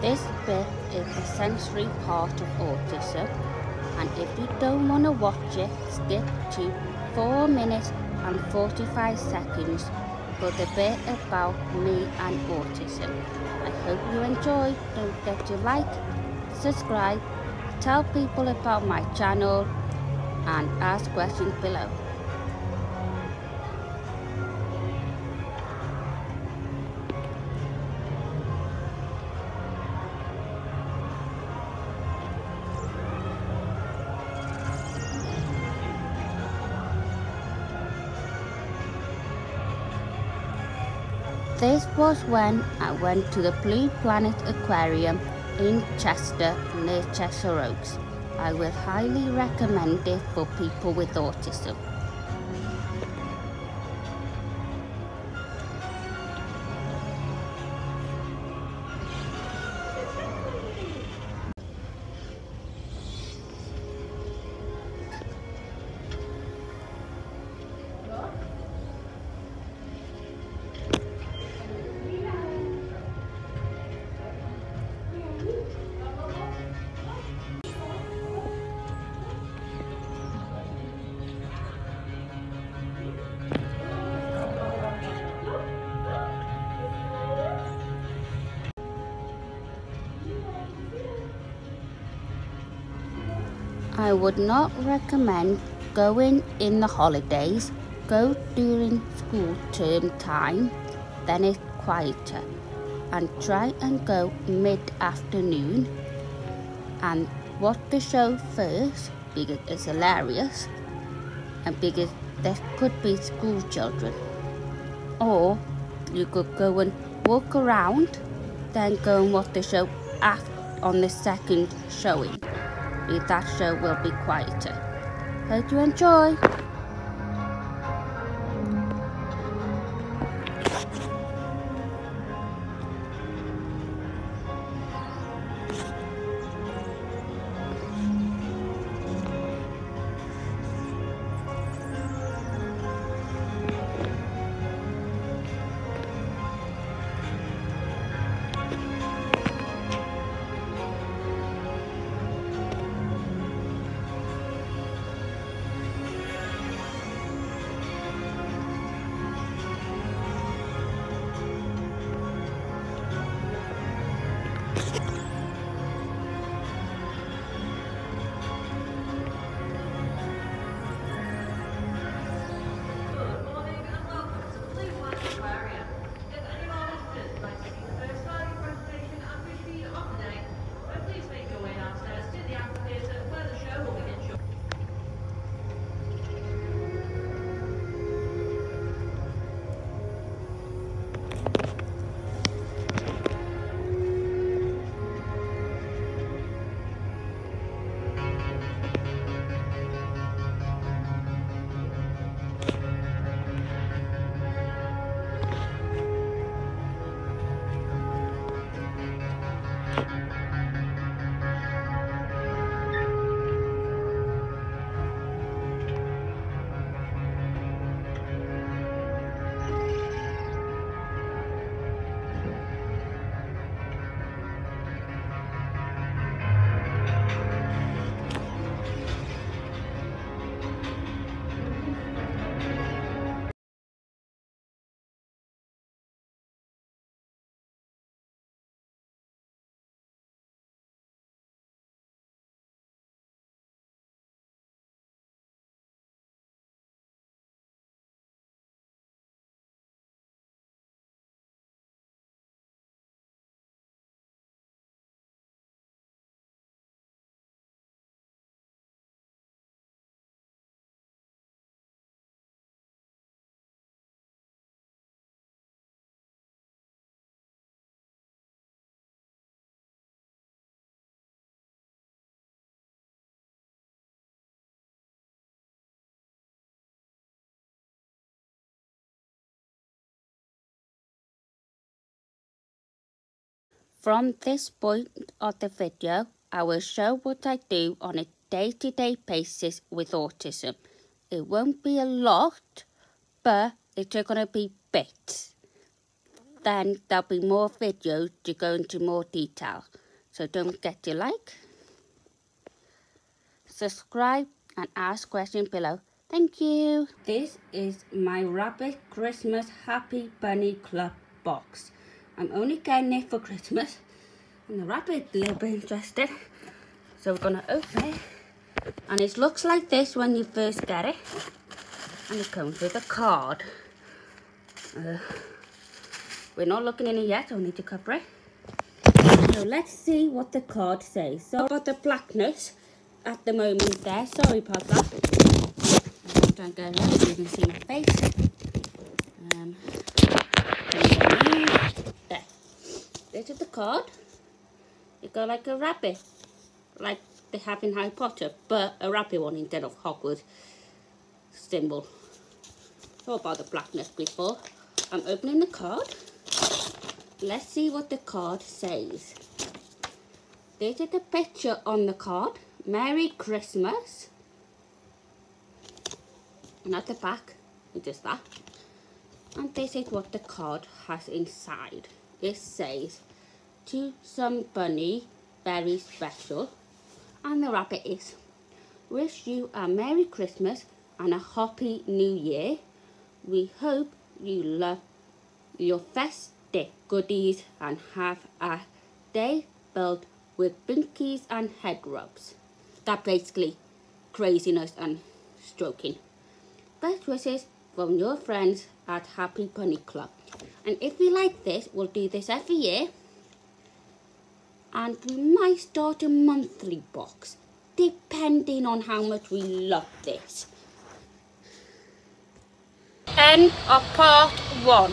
This bit is the sensory part of autism and if you don't want to watch it, skip to 4 minutes and 45 seconds for the bit about me and autism. I hope you enjoy. Don't forget to like, subscribe, tell people about my channel and ask questions below. This was when I went to the Blue Planet Aquarium in Chester near Cheshire Oaks. I will highly recommend it for people with autism. I would not recommend going in the holidays. Go during school term time, then it's quieter. And try and go mid-afternoon and watch the show first because it's hilarious and because there could be school children. Or you could go and walk around, then go and watch the show on the second showing that show will be quieter. Hope you enjoy! From this point of the video, I will show what I do on a day-to-day -day basis with autism. It won't be a lot, but it's going to be bits. then there'll be more videos to go into more detail. So don't forget to like, subscribe and ask questions below. Thank you. This is my Rabbit Christmas Happy Bunny Club box. I'm only getting it for Christmas. And the rabbit's a little bit interested. So we're going to open it. And it looks like this when you first get it. And it comes with a card. Uh, we're not looking in it yet, I need to cover it. So let's see what the card says. So about the blackness at the moment there. Sorry about that. Trying to get around so you can see my face. Um, there. This is the card. You go like a rabbit. Like they have in Harry Potter. But a rabbit one instead of Hogwarts symbol. So about the blackness before. I'm opening the card. Let's see what the card says. This is the picture on the card. Merry Christmas. Not the back, it's that. And this is what the card has inside. It says, to somebody very special. And the rabbit is, wish you a Merry Christmas and a Happy New Year. We hope you love your festive goodies and have a day filled with binkies and head rubs. That basically craziness and stroking. Best wishes from your friends at Happy Bunny Club. And if we like this, we'll do this every year. And we might start a monthly box, depending on how much we love this. End of part one.